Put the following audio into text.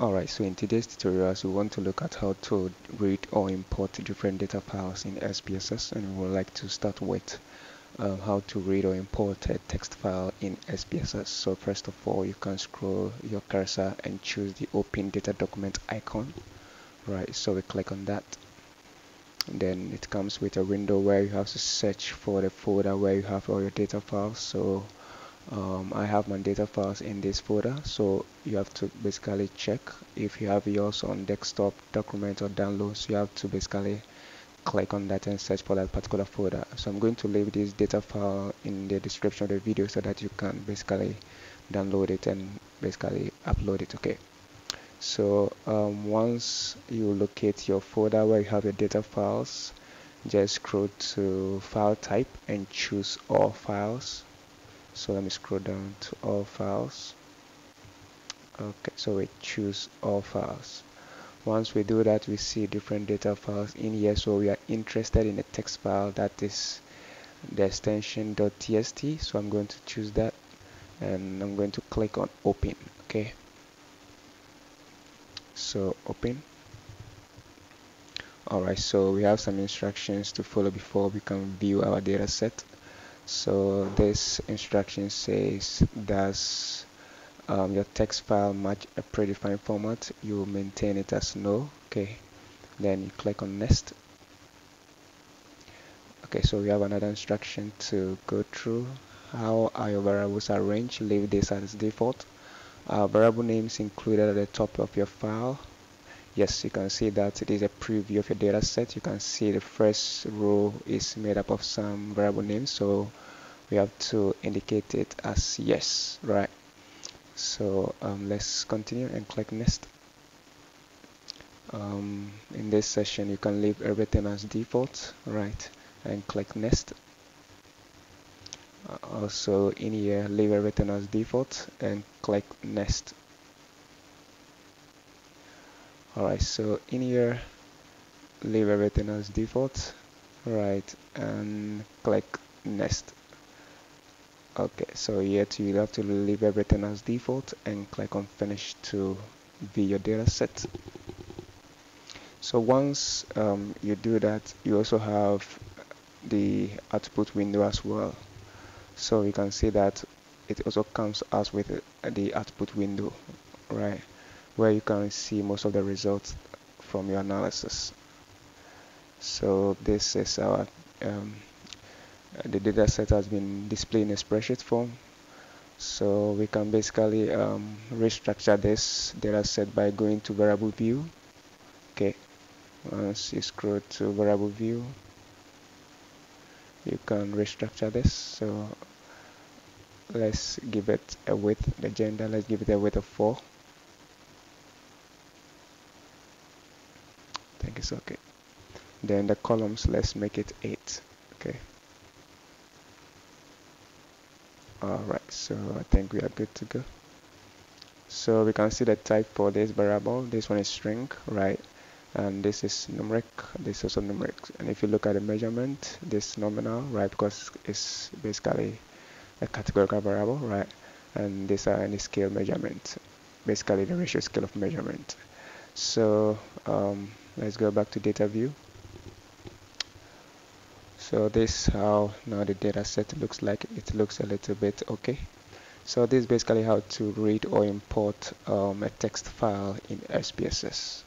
Alright, so in today's tutorials we want to look at how to read or import different data files in SPSS and we would like to start with um, how to read or import a text file in SPSS. So first of all you can scroll your cursor and choose the open data document icon. Right, so we click on that. And then it comes with a window where you have to search for the folder where you have all your data files. So um, I have my data files in this folder so you have to basically check if you have yours on desktop document or downloads you have to basically click on that and search for that particular folder. So I'm going to leave this data file in the description of the video so that you can basically download it and basically upload it okay? So um, once you locate your folder where you have your data files just scroll to file type and choose all files so let me scroll down to all files. Okay so we choose all files. Once we do that we see different data files in here. So we are interested in a text file that is the extension .txt so I'm going to choose that and I'm going to click on open okay? So open. Alright so we have some instructions to follow before we can view our data set so this instruction says does um, your text file match a predefined format? You maintain it as no. Okay. Then you click on next. Okay so we have another instruction to go through. How are your variables arranged? Leave this as default. Uh, variable names included at the top of your file yes you can see that it is a preview of your data set. You can see the first row is made up of some variable names so we have to indicate it as yes right? So um, let's continue and click next. Um, in this session you can leave everything as default right and click next. Uh, also in here leave everything as default and click next alright so in here leave everything as default. Right and click next. Okay so too you have to leave everything as default and click on finish to view your data set. So once um, you do that you also have the output window as well. So you can see that it also comes as with the output window right where you can see most of the results from your analysis. So this is our um, the data set has been displayed in a spreadsheet form. So we can basically um, restructure this data set by going to variable view. Okay. Once you scroll to variable view you can restructure this. So let's give it a width the gender let's give it a width of 4 Okay. Then the columns let's make it 8 okay. Alright so I think we are good to go. So we can see the type for this variable. This one is string right? And this is numeric. This is also numeric. And if you look at the measurement this nominal right? Because it's basically a categorical variable right? And these are any scale measurement. Basically the ratio scale of measurement. So um, let's go back to data view. So this how now the data set looks like. It looks a little bit okay. So this is basically how to read or import um, a text file in SPSS